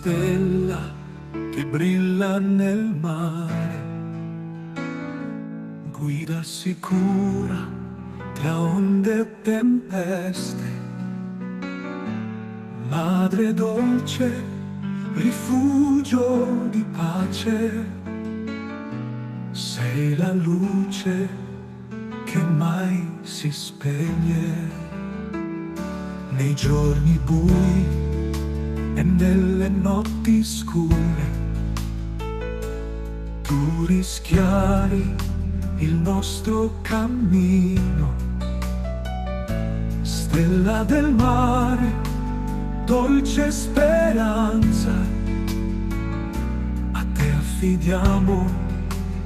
Stella che brilla nel mare, guida sicura tra onde e tempeste, madre dolce, rifugio di pace, sei la luce che mai si spegne nei giorni bui e nelle notti scure. Tu rischiari il nostro cammino, stella del mare, dolce speranza, a te affidiamo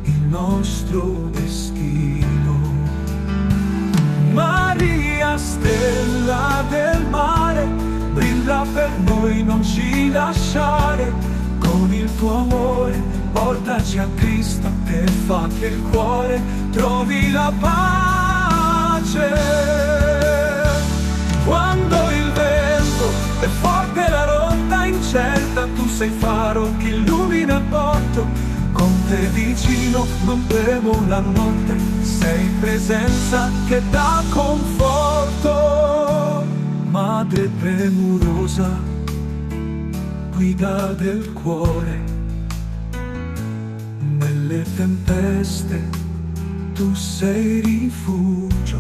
il nostro destino. Maria, stella del mare, brilla per noi, non ci lasciare. Con il tuo amore, portaci a Cristo e fa che il cuore trovi la pace. Quando il vento è forte la rotta incerta, tu sei faro che illumina il porto. Con te vicino non temo la notte, sei presenza che dà conforto. Madre premurosa, guida del cuore, nelle tempeste tu sei rifugio.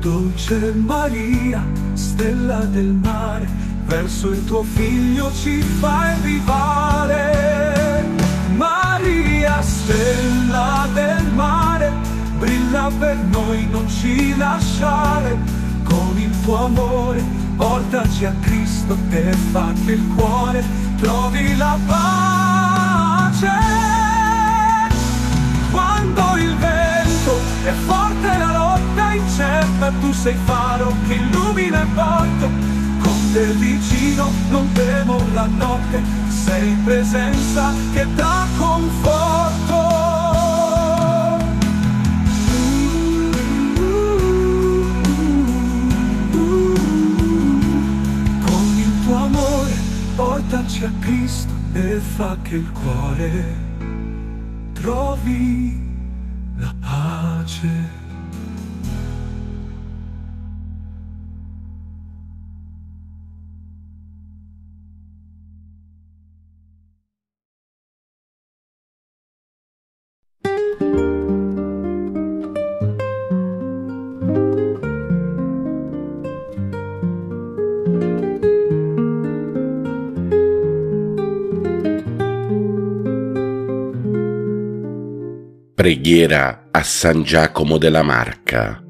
Dolce Maria, stella del mare, verso il tuo figlio ci fai arrivare. Maria, stella del mare, brilla per noi, non ci lasciare. Tuo amore, portaci a Cristo e fa che il cuore trovi la pace. Quando il vento è forte la lotta incerta, tu sei faro che illumina il porto. Con te vicino non temo la notte, sei presenza che dà conforto. A Cristo e fa che il cuore trovi la pace. Preghiera a San Giacomo della Marca.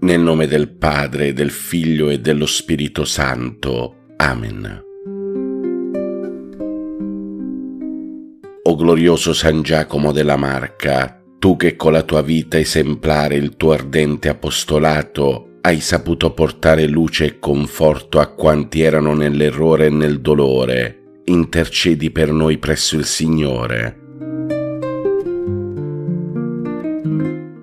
Nel nome del Padre, del Figlio e dello Spirito Santo. Amen. O glorioso San Giacomo della Marca, tu che con la tua vita esemplare il tuo ardente apostolato hai saputo portare luce e conforto a quanti erano nell'errore e nel dolore, intercedi per noi presso il Signore.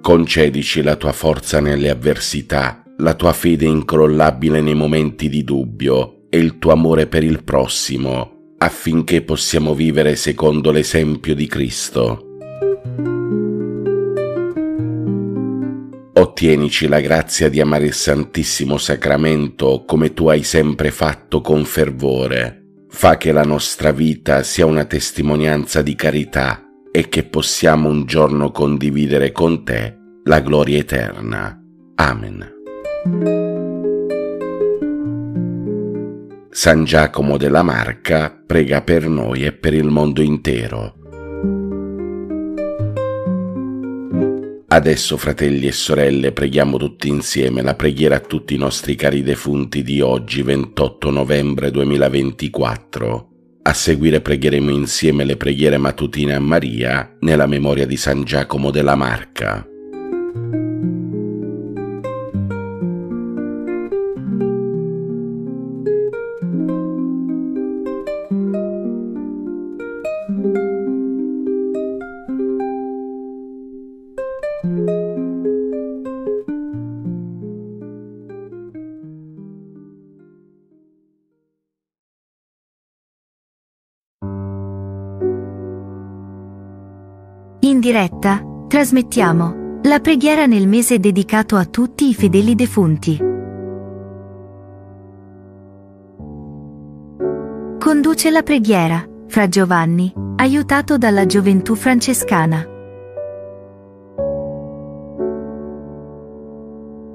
Concedici la tua forza nelle avversità, la tua fede incrollabile nei momenti di dubbio e il tuo amore per il prossimo, affinché possiamo vivere secondo l'esempio di Cristo. Ottienici la grazia di amare il Santissimo Sacramento come tu hai sempre fatto con fervore Fa che la nostra vita sia una testimonianza di carità e che possiamo un giorno condividere con te la gloria eterna. Amen. San Giacomo della Marca prega per noi e per il mondo intero. Adesso, fratelli e sorelle, preghiamo tutti insieme la preghiera a tutti i nostri cari defunti di oggi, 28 novembre 2024. A seguire pregheremo insieme le preghiere mattutine a Maria nella memoria di San Giacomo della Marca. Diretta, trasmettiamo la preghiera nel mese dedicato a tutti i fedeli defunti. Conduce la preghiera, Fra Giovanni, aiutato dalla gioventù francescana.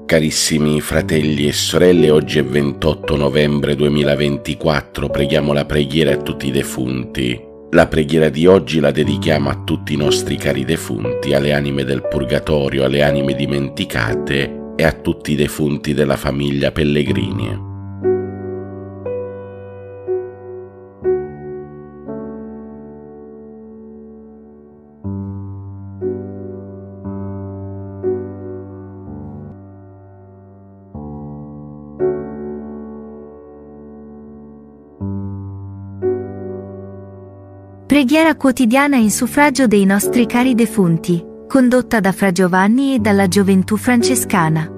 Carissimi fratelli e sorelle, oggi è 28 novembre 2024, preghiamo la preghiera a tutti i defunti. La preghiera di oggi la dedichiamo a tutti i nostri cari defunti, alle anime del purgatorio, alle anime dimenticate e a tutti i defunti della famiglia Pellegrini. Preghiera quotidiana in suffragio dei nostri cari defunti, condotta da Fra Giovanni e dalla gioventù francescana.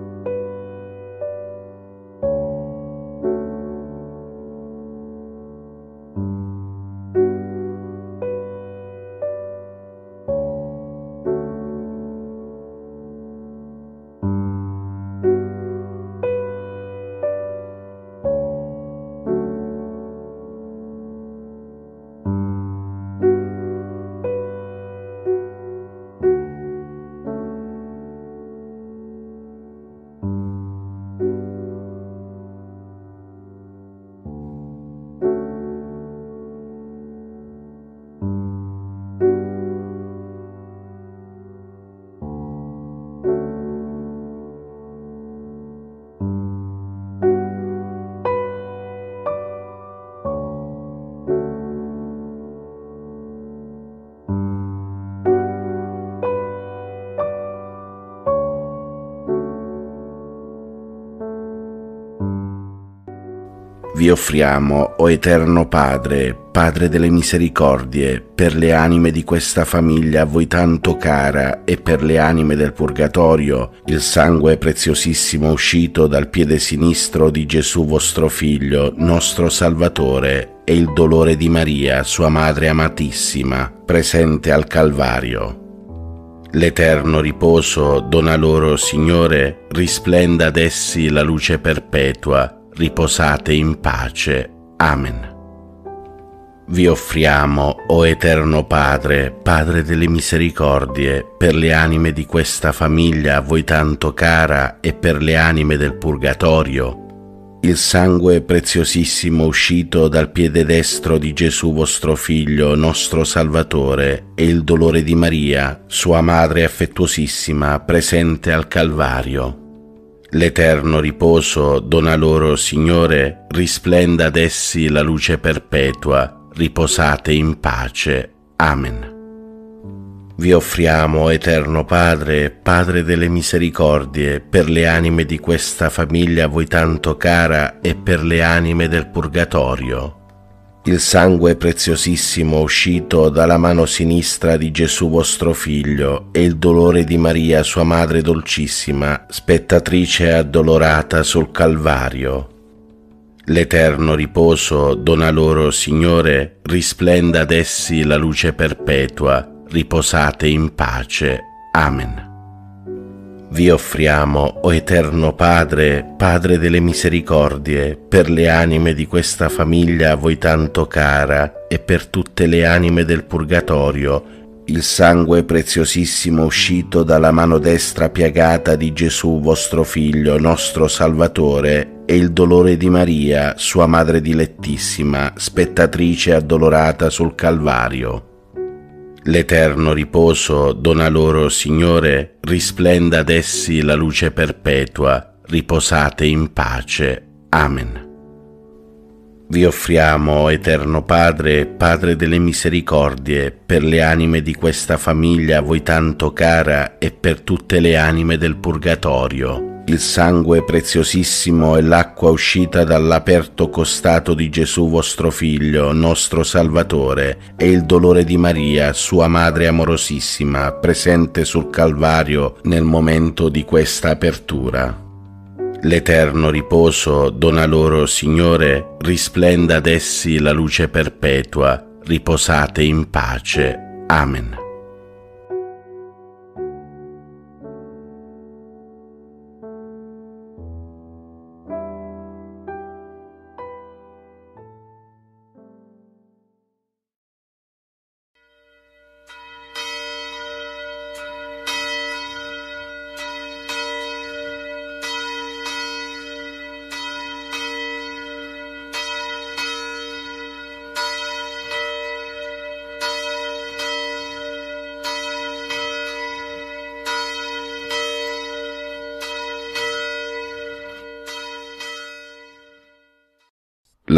Vi offriamo, o Eterno Padre, Padre delle misericordie, per le anime di questa famiglia a voi tanto cara e per le anime del purgatorio, il sangue preziosissimo uscito dal piede sinistro di Gesù vostro Figlio, nostro Salvatore, e il dolore di Maria, sua Madre amatissima, presente al Calvario. L'eterno riposo dona loro, Signore, risplenda ad essi la luce perpetua, riposate in pace. Amen. Vi offriamo, o Eterno Padre, Padre delle misericordie, per le anime di questa famiglia a voi tanto cara e per le anime del purgatorio, il sangue preziosissimo uscito dal piede destro di Gesù vostro Figlio, nostro Salvatore, e il dolore di Maria, sua Madre affettuosissima, presente al Calvario L'eterno riposo dona loro, Signore, risplenda ad essi la luce perpetua, riposate in pace. Amen. Vi offriamo, Eterno Padre, Padre delle misericordie, per le anime di questa famiglia a voi tanto cara e per le anime del purgatorio il sangue preziosissimo uscito dalla mano sinistra di Gesù vostro Figlio e il dolore di Maria sua Madre dolcissima, spettatrice addolorata sul Calvario. L'eterno riposo dona loro, Signore, risplenda ad essi la luce perpetua, riposate in pace. Amen. Vi offriamo, o Eterno Padre, Padre delle misericordie, per le anime di questa famiglia a voi tanto cara e per tutte le anime del purgatorio, il sangue preziosissimo uscito dalla mano destra piagata di Gesù vostro Figlio, nostro Salvatore, e il dolore di Maria, sua Madre dilettissima, spettatrice addolorata sul Calvario L'eterno riposo dona loro, Signore, risplenda ad essi la luce perpetua, riposate in pace. Amen. Vi offriamo, Eterno Padre, Padre delle misericordie, per le anime di questa famiglia a voi tanto cara e per tutte le anime del purgatorio il sangue preziosissimo e l'acqua uscita dall'aperto costato di Gesù vostro Figlio, nostro Salvatore, e il dolore di Maria, sua Madre amorosissima, presente sul Calvario nel momento di questa apertura. L'eterno riposo dona loro, Signore, risplenda ad essi la luce perpetua, riposate in pace. Amen.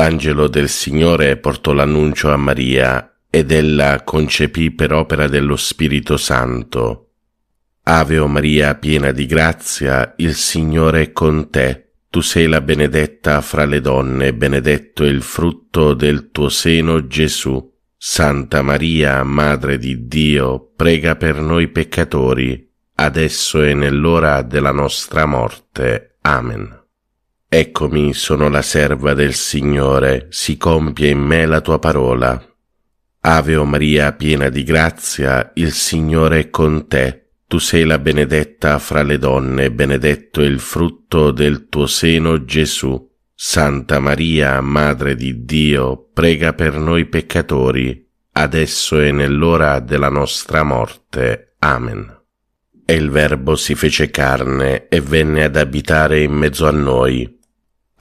L'angelo del Signore portò l'annuncio a Maria ed ella concepì per opera dello Spirito Santo. Ave o Maria, piena di grazia, il Signore è con te. Tu sei la benedetta fra le donne, benedetto è il frutto del tuo seno, Gesù. Santa Maria, Madre di Dio, prega per noi peccatori, adesso e nell'ora della nostra morte. Amen. Eccomi, sono la serva del Signore, si compie in me la tua parola. Ave o Maria, piena di grazia, il Signore è con te. Tu sei la benedetta fra le donne, benedetto il frutto del tuo seno, Gesù. Santa Maria, Madre di Dio, prega per noi peccatori, adesso e nell'ora della nostra morte. Amen. E il Verbo si fece carne e venne ad abitare in mezzo a noi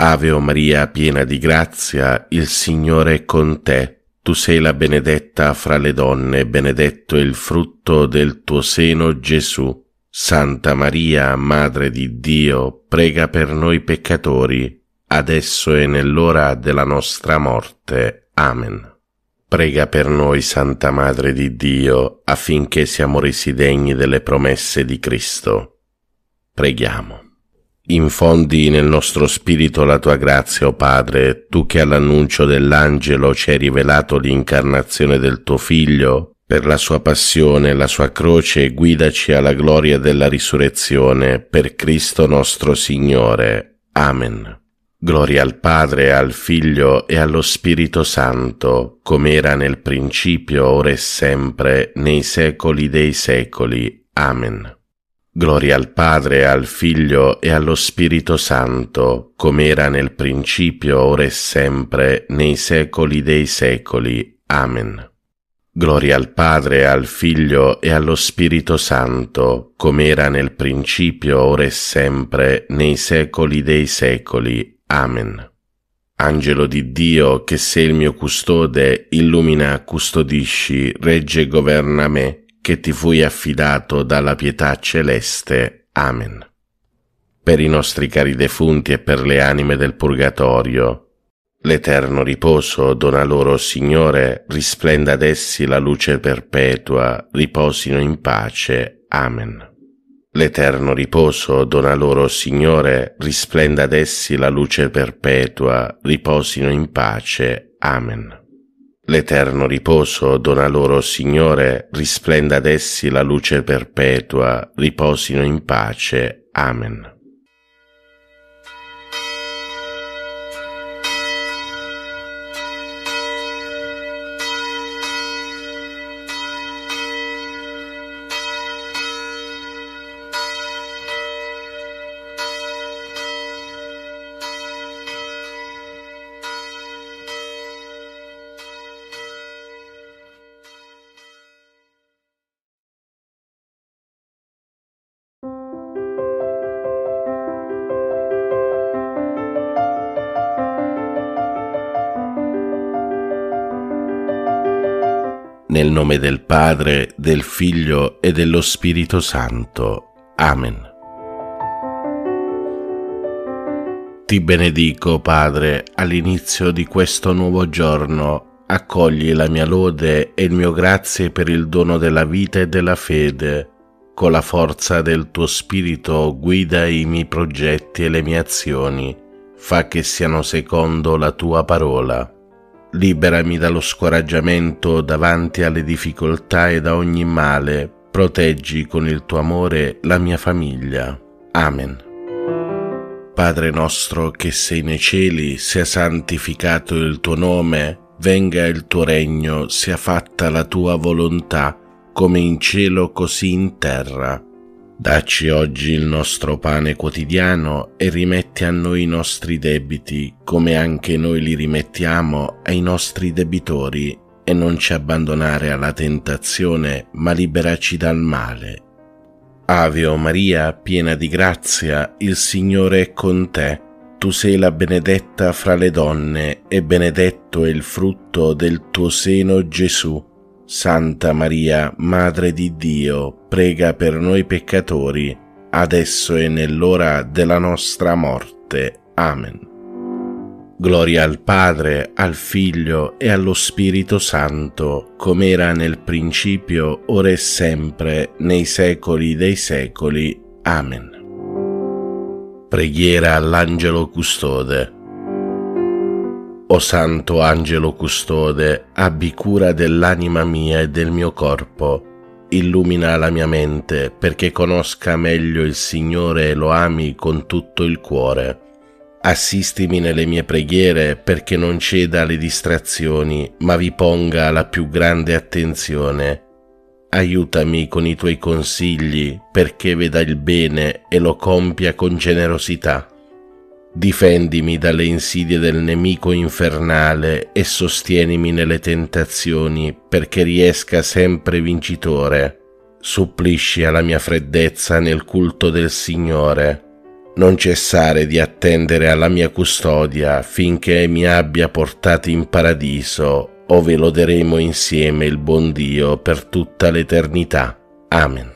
Ave o Maria, piena di grazia, il Signore è con te. Tu sei la benedetta fra le donne, benedetto è il frutto del tuo seno, Gesù. Santa Maria, Madre di Dio, prega per noi peccatori, adesso e nell'ora della nostra morte. Amen. Prega per noi, Santa Madre di Dio, affinché siamo resi degni delle promesse di Cristo. Preghiamo. Infondi nel nostro spirito la tua grazia, o oh Padre, tu che all'annuncio dell'angelo ci hai rivelato l'incarnazione del tuo Figlio, per la sua passione e la sua croce, guidaci alla gloria della risurrezione, per Cristo nostro Signore. Amen. Gloria al Padre, al Figlio e allo Spirito Santo, come era nel principio, ora e sempre, nei secoli dei secoli. Amen. Gloria al Padre, al Figlio e allo Spirito Santo, come era nel principio, ora e sempre, nei secoli dei secoli. Amen. Gloria al Padre, al Figlio e allo Spirito Santo, come era nel principio, ora e sempre, nei secoli dei secoli. Amen. Angelo di Dio, che sei il mio custode, illumina, custodisci, regge e governa me che ti fui affidato dalla pietà celeste. Amen. Per i nostri cari defunti e per le anime del purgatorio, l'eterno riposo dona loro, Signore, risplenda ad essi la luce perpetua, riposino in pace. Amen. L'eterno riposo dona loro, Signore, risplenda ad essi la luce perpetua, riposino in pace. Amen. L'eterno riposo dona loro, Signore, risplenda ad essi la luce perpetua, riposino in pace. Amen. Nel nome del Padre, del Figlio e dello Spirito Santo. Amen. Ti benedico, Padre, all'inizio di questo nuovo giorno. Accogli la mia lode e il mio grazie per il dono della vita e della fede. Con la forza del tuo Spirito guida i miei progetti e le mie azioni. Fa che siano secondo la tua parola Liberami dallo scoraggiamento davanti alle difficoltà e da ogni male. Proteggi con il tuo amore la mia famiglia. Amen. Padre nostro che sei nei cieli, sia santificato il tuo nome, venga il tuo regno, sia fatta la tua volontà, come in cielo così in terra. Dacci oggi il nostro pane quotidiano e rimetti a noi i nostri debiti, come anche noi li rimettiamo ai nostri debitori, e non ci abbandonare alla tentazione, ma liberaci dal male. Ave o Maria, piena di grazia, il Signore è con te. Tu sei la benedetta fra le donne, e benedetto è il frutto del tuo seno, Gesù. Santa Maria, Madre di Dio, prega per noi peccatori, adesso e nell'ora della nostra morte. Amen. Gloria al Padre, al Figlio e allo Spirito Santo, come era nel principio, ora e sempre, nei secoli dei secoli. Amen. Preghiera all'Angelo Custode. O Santo Angelo Custode, abbi cura dell'anima mia e del mio corpo. Illumina la mia mente perché conosca meglio il Signore e lo ami con tutto il cuore Assistimi nelle mie preghiere perché non ceda alle distrazioni, ma vi ponga la più grande attenzione. Aiutami con i tuoi consigli perché veda il bene e lo compia con generosità. Difendimi dalle insidie del nemico infernale e sostienimi nelle tentazioni perché riesca sempre vincitore. Supplisci alla mia freddezza nel culto del Signore non cessare di attendere alla mia custodia finché mi abbia portato in paradiso, ove loderemo insieme il buon Dio per tutta l'eternità. Amen.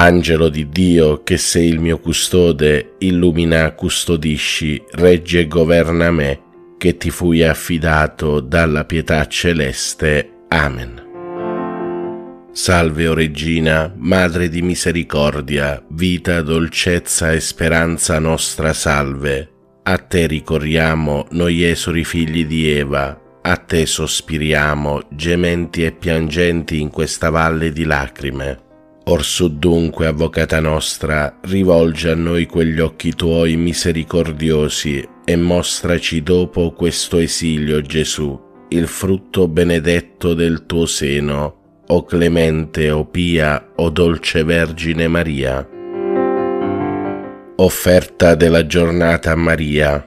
Angelo di Dio, che sei il mio custode, illumina, custodisci, regge e governa me, che ti fui affidato dalla pietà celeste. Amen. Salve, o Regina, Madre di misericordia, vita, dolcezza e speranza nostra salve. A te ricorriamo, noi esori figli di Eva, a te sospiriamo, gementi e piangenti in questa valle di lacrime. Orsù dunque, Avvocata nostra, rivolgi a noi quegli occhi tuoi misericordiosi e mostraci dopo questo esilio, Gesù, il frutto benedetto del tuo seno o clemente, o pia, o dolce Vergine Maria. Offerta della giornata a Maria.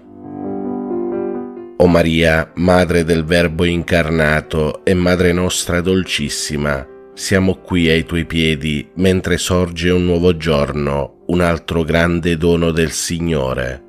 O Maria, Madre del Verbo incarnato e Madre nostra dolcissima, siamo qui ai tuoi piedi mentre sorge un nuovo giorno, un altro grande dono del Signore.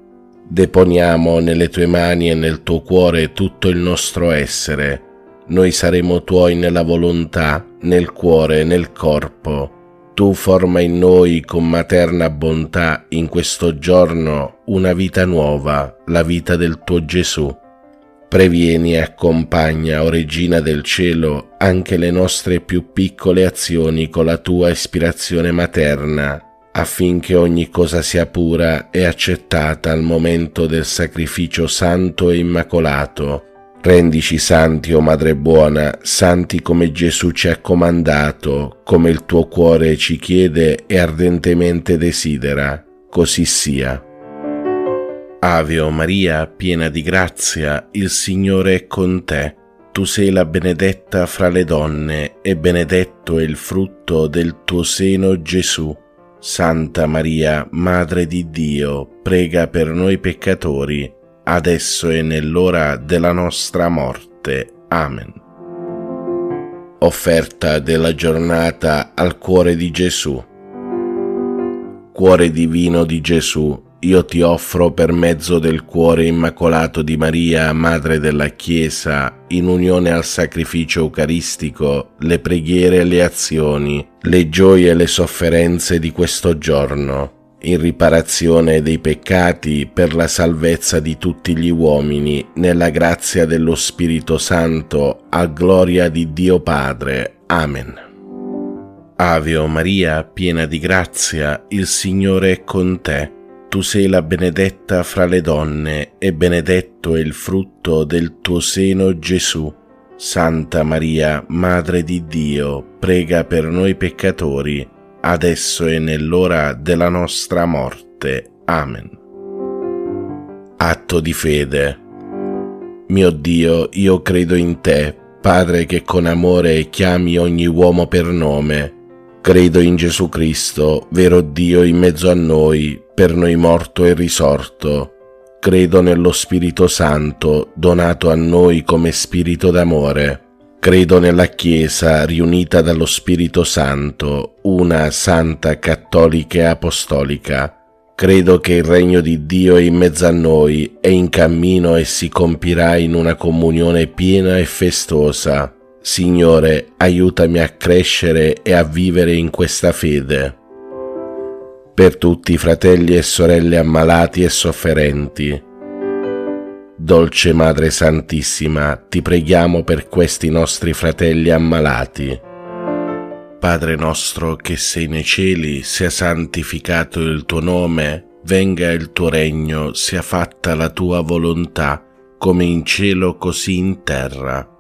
Deponiamo nelle tue mani e nel tuo cuore tutto il nostro essere, noi saremo tuoi nella volontà, nel cuore e nel corpo. Tu forma in noi con materna bontà in questo giorno una vita nuova, la vita del tuo Gesù. Previeni e accompagna, o Regina del Cielo, anche le nostre più piccole azioni con la tua ispirazione materna, affinché ogni cosa sia pura e accettata al momento del sacrificio santo e immacolato Rendici santi, o oh Madre buona, santi come Gesù ci ha comandato, come il tuo cuore ci chiede e ardentemente desidera, così sia. Ave o Maria, piena di grazia, il Signore è con te. Tu sei la benedetta fra le donne e benedetto è il frutto del tuo seno Gesù. Santa Maria, Madre di Dio, prega per noi peccatori, adesso e nell'ora della nostra morte. Amen. Offerta della giornata al cuore di Gesù. Cuore divino di Gesù, io ti offro per mezzo del cuore immacolato di Maria, Madre della Chiesa, in unione al sacrificio eucaristico, le preghiere e le azioni, le gioie e le sofferenze di questo giorno in riparazione dei peccati per la salvezza di tutti gli uomini, nella grazia dello Spirito Santo, a gloria di Dio Padre. Amen. Ave o Maria, piena di grazia, il Signore è con te. Tu sei la benedetta fra le donne e benedetto è il frutto del tuo seno Gesù. Santa Maria, Madre di Dio, prega per noi peccatori, adesso e nell'ora della nostra morte. Amen. Atto di fede. Mio Dio, io credo in te, Padre che con amore chiami ogni uomo per nome. Credo in Gesù Cristo, vero Dio in mezzo a noi, per noi morto e risorto. Credo nello Spirito Santo, donato a noi come Spirito d'amore Credo nella Chiesa riunita dallo Spirito Santo, una santa, cattolica e apostolica. Credo che il regno di Dio è in mezzo a noi, è in cammino e si compirà in una comunione piena e festosa. Signore, aiutami a crescere e a vivere in questa fede. Per tutti i fratelli e sorelle ammalati e sofferenti, Dolce Madre Santissima, ti preghiamo per questi nostri fratelli ammalati. Padre nostro che sei nei cieli, sia santificato il tuo nome, venga il tuo regno, sia fatta la tua volontà, come in cielo così in terra.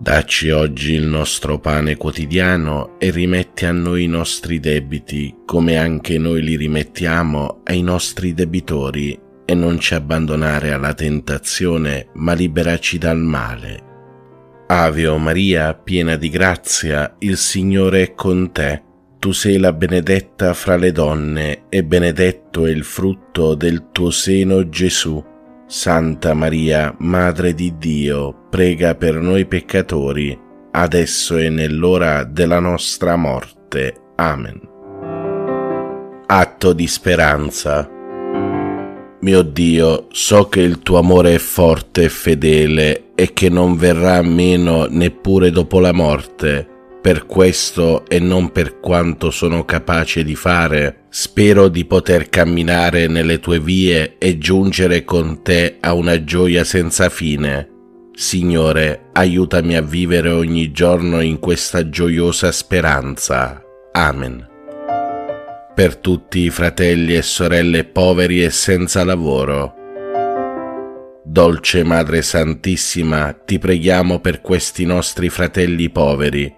Dacci oggi il nostro pane quotidiano e rimetti a noi i nostri debiti, come anche noi li rimettiamo ai nostri debitori e non ci abbandonare alla tentazione, ma liberaci dal male. Ave o Maria, piena di grazia, il Signore è con te. Tu sei la benedetta fra le donne e benedetto è il frutto del tuo seno Gesù. Santa Maria, Madre di Dio, prega per noi peccatori, adesso e nell'ora della nostra morte. Amen. Atto di speranza. Mio Dio, so che il tuo amore è forte e fedele e che non verrà meno neppure dopo la morte. Per questo e non per quanto sono capace di fare, spero di poter camminare nelle tue vie e giungere con te a una gioia senza fine. Signore, aiutami a vivere ogni giorno in questa gioiosa speranza. Amen per tutti i fratelli e sorelle poveri e senza lavoro. Dolce Madre Santissima, ti preghiamo per questi nostri fratelli poveri.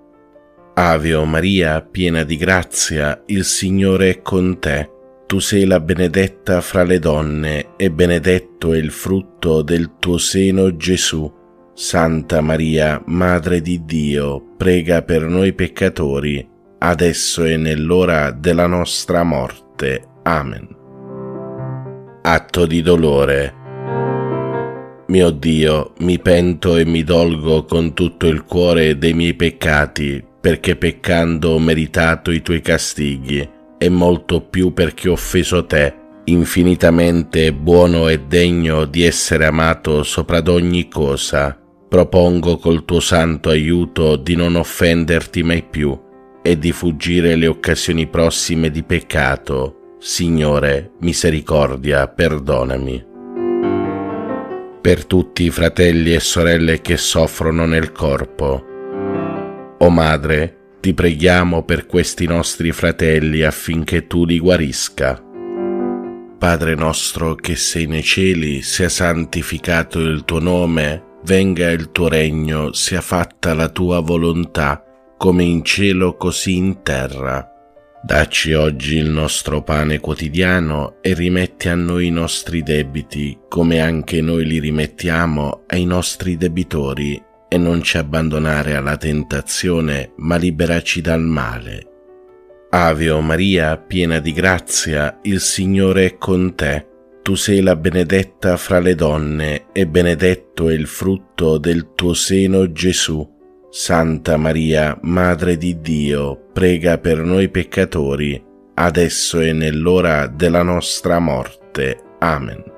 Ave o Maria, piena di grazia, il Signore è con te. Tu sei la benedetta fra le donne, e benedetto è il frutto del tuo seno Gesù. Santa Maria, Madre di Dio, prega per noi peccatori, adesso e nell'ora della nostra morte. Amen. Atto di dolore. Mio Dio, mi pento e mi dolgo con tutto il cuore dei miei peccati, perché peccando ho meritato i tuoi castighi, e molto più perché ho offeso te, infinitamente buono e degno di essere amato sopra ad ogni cosa propongo col tuo santo aiuto di non offenderti mai più e di fuggire le occasioni prossime di peccato. Signore, misericordia, perdonami. Per tutti i fratelli e sorelle che soffrono nel corpo. O Madre, ti preghiamo per questi nostri fratelli affinché tu li guarisca. Padre nostro che sei nei cieli, sia santificato il tuo nome, venga il tuo regno, sia fatta la tua volontà, come in cielo così in terra. Dacci oggi il nostro pane quotidiano e rimetti a noi i nostri debiti, come anche noi li rimettiamo ai nostri debitori, e non ci abbandonare alla tentazione, ma liberaci dal male. Ave o Maria, piena di grazia, il Signore è con te tu sei la benedetta fra le donne e benedetto è il frutto del tuo seno Gesù. Santa Maria, Madre di Dio, prega per noi peccatori, adesso e nell'ora della nostra morte. Amen.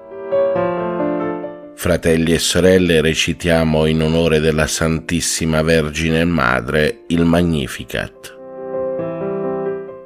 Fratelli e sorelle, recitiamo in onore della Santissima Vergine Madre il Magnificat.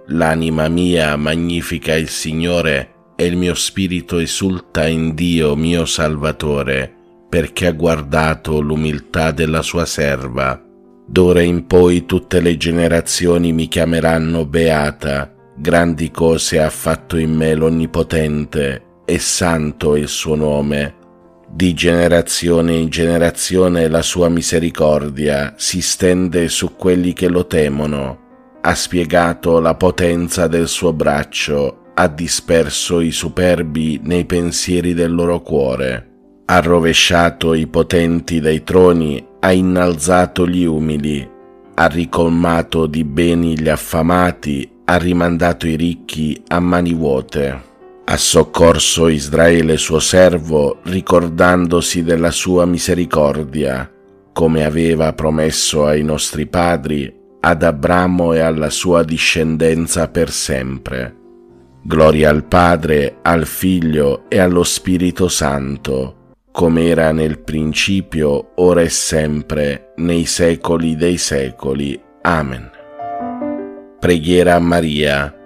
L'anima mia magnifica il Signore, e il mio spirito esulta in Dio mio Salvatore, perché ha guardato l'umiltà della sua serva. D'ora in poi tutte le generazioni mi chiameranno beata, grandi cose ha fatto in me l'Onnipotente, e santo il suo nome. Di generazione in generazione la sua misericordia si stende su quelli che lo temono. Ha spiegato la potenza del suo braccio ha disperso i superbi nei pensieri del loro cuore, ha rovesciato i potenti dai troni, ha innalzato gli umili, ha ricolmato di beni gli affamati, ha rimandato i ricchi a mani vuote. Ha soccorso Israele suo servo, ricordandosi della sua misericordia, come aveva promesso ai nostri padri, ad Abramo e alla sua discendenza per sempre. Gloria al Padre, al Figlio e allo Spirito Santo, come era nel principio, ora e sempre, nei secoli dei secoli. Amen. Preghiera a Maria.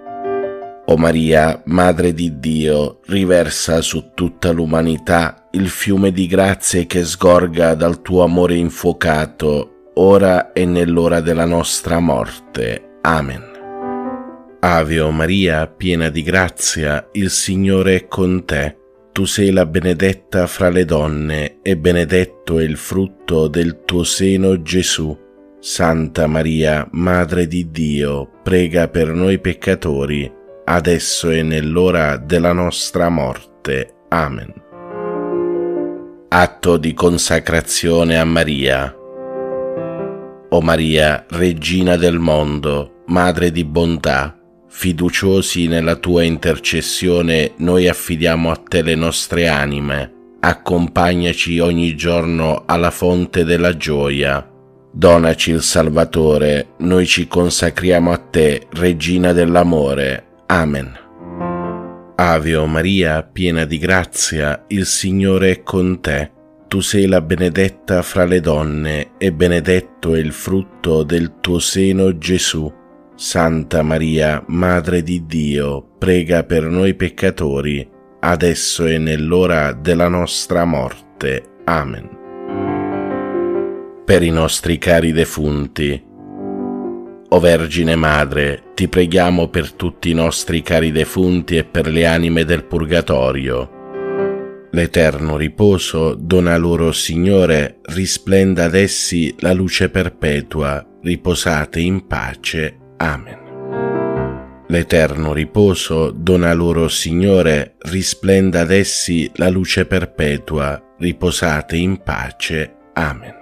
O Maria, Madre di Dio, riversa su tutta l'umanità il fiume di grazie che sgorga dal tuo amore infuocato, ora e nell'ora della nostra morte. Amen. Ave o Maria, piena di grazia, il Signore è con te. Tu sei la benedetta fra le donne e benedetto è il frutto del tuo seno Gesù. Santa Maria, Madre di Dio, prega per noi peccatori, adesso e nell'ora della nostra morte. Amen. Atto di consacrazione a Maria. O Maria, Regina del mondo, Madre di bontà, fiduciosi nella tua intercessione, noi affidiamo a te le nostre anime. Accompagnaci ogni giorno alla fonte della gioia. Donaci il Salvatore, noi ci consacriamo a te, Regina dell'amore. Amen. Ave o Maria, piena di grazia, il Signore è con te. Tu sei la benedetta fra le donne e benedetto è il frutto del tuo seno Gesù. Santa Maria, Madre di Dio, prega per noi peccatori, adesso e nell'ora della nostra morte. Amen. Per i nostri cari defunti, o Vergine Madre, ti preghiamo per tutti i nostri cari defunti e per le anime del purgatorio. L'eterno riposo dona loro, Signore, risplenda ad essi la luce perpetua, riposate in pace. Amen. L'eterno riposo dona loro, Signore, risplenda ad essi la luce perpetua, riposate in pace. Amen.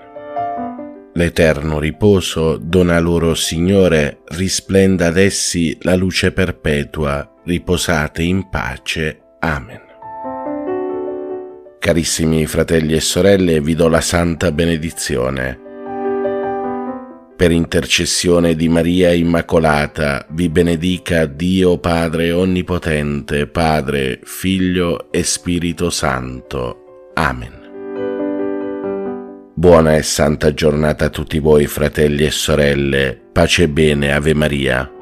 L'eterno riposo dona loro, Signore, risplenda ad essi la luce perpetua, riposate in pace. Amen. Carissimi fratelli e sorelle, vi do la santa benedizione. Per intercessione di Maria Immacolata, vi benedica Dio Padre Onnipotente, Padre, Figlio e Spirito Santo. Amen. Buona e santa giornata a tutti voi fratelli e sorelle, pace e bene, Ave Maria.